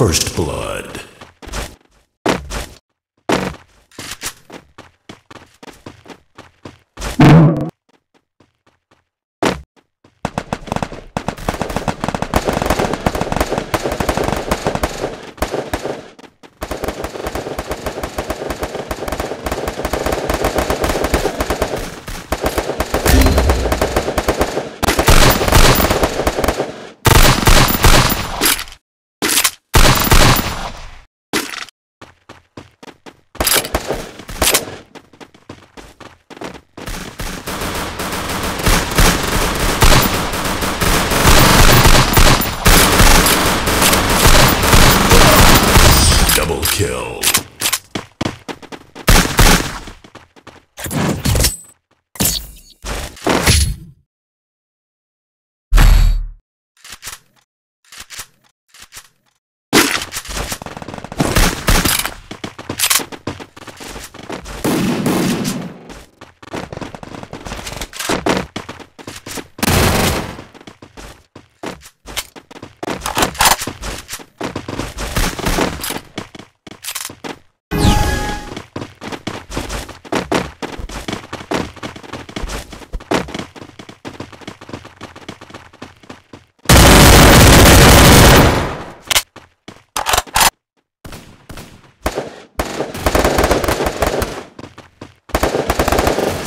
First Blood. Double kill.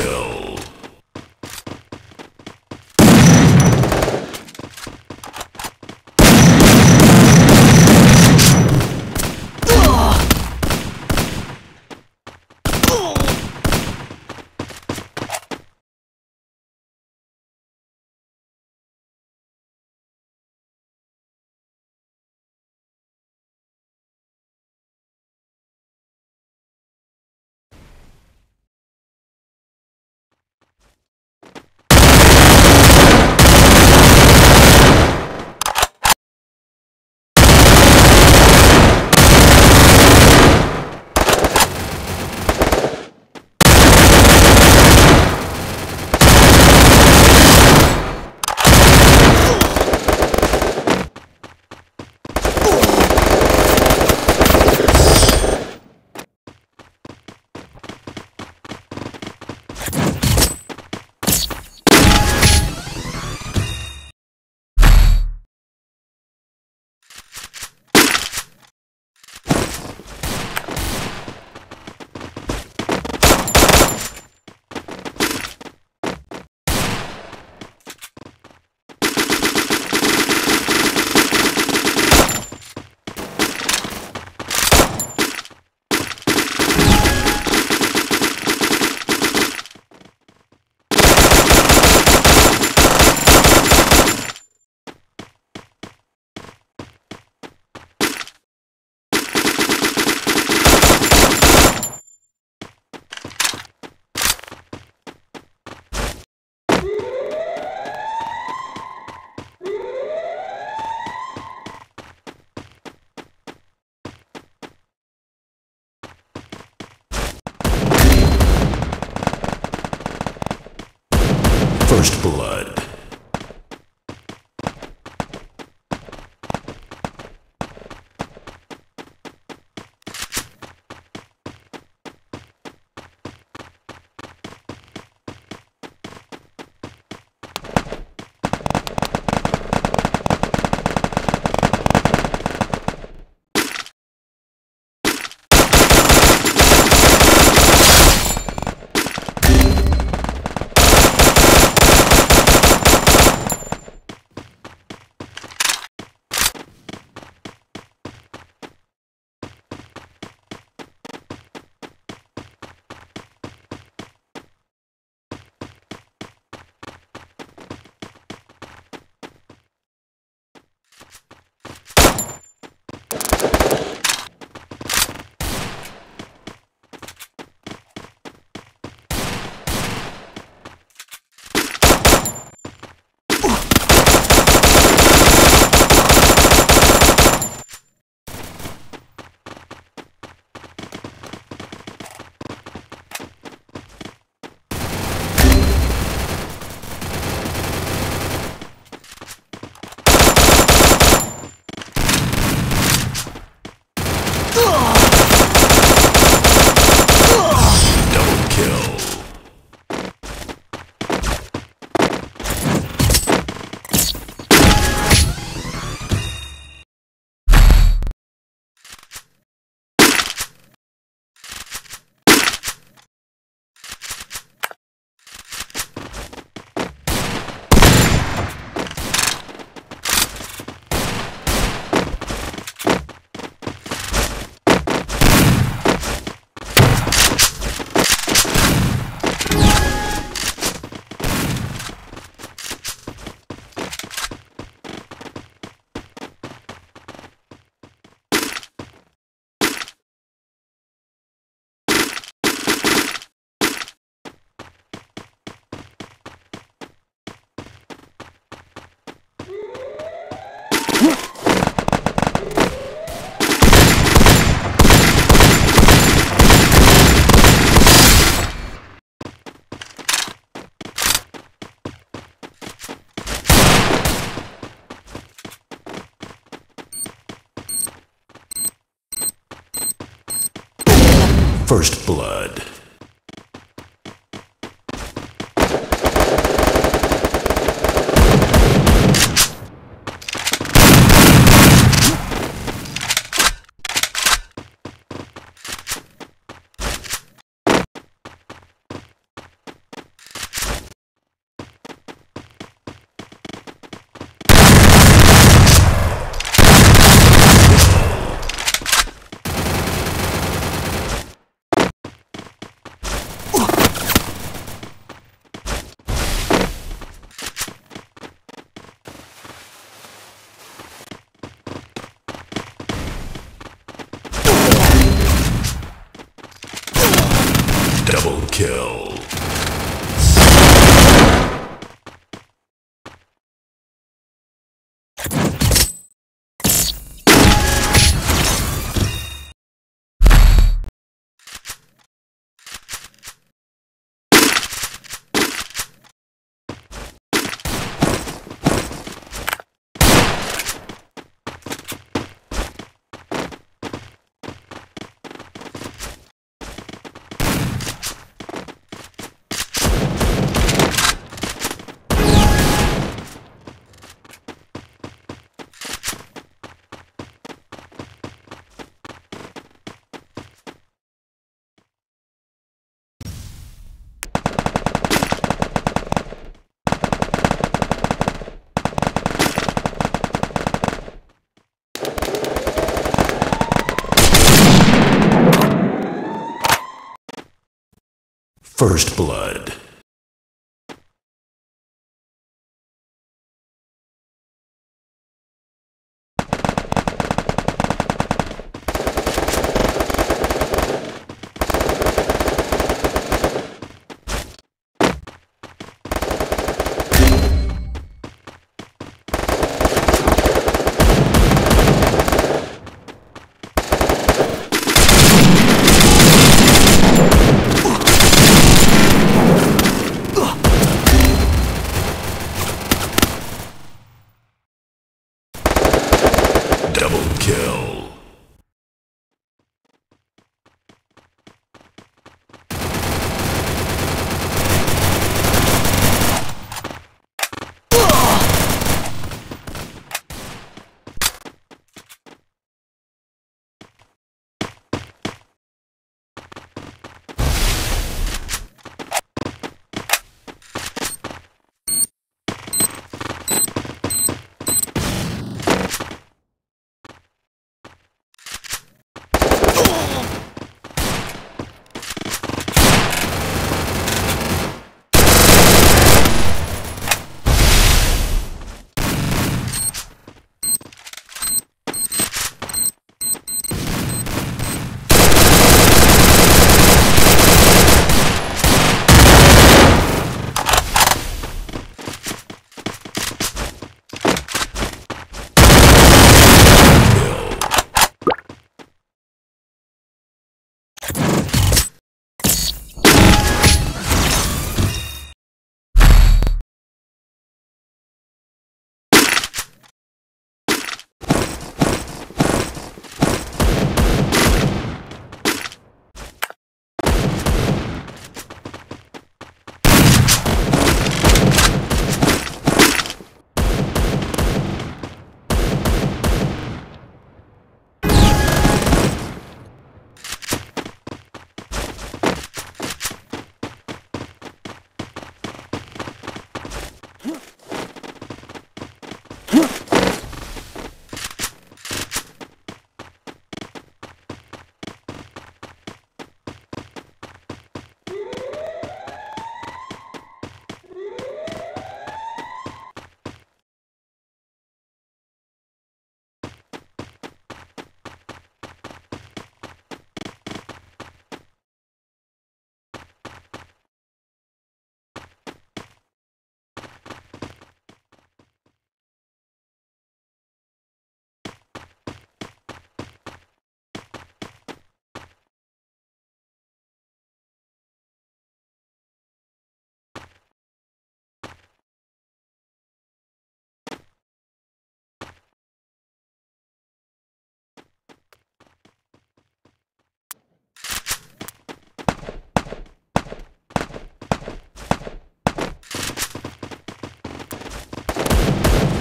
kill. First blood. Double kill. First blood.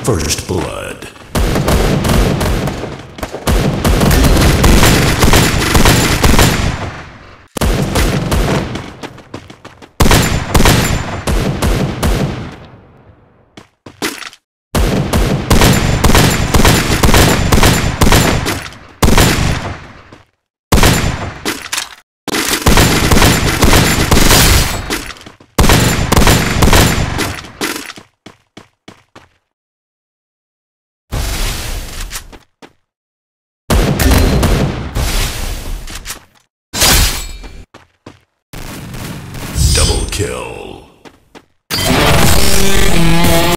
First blood.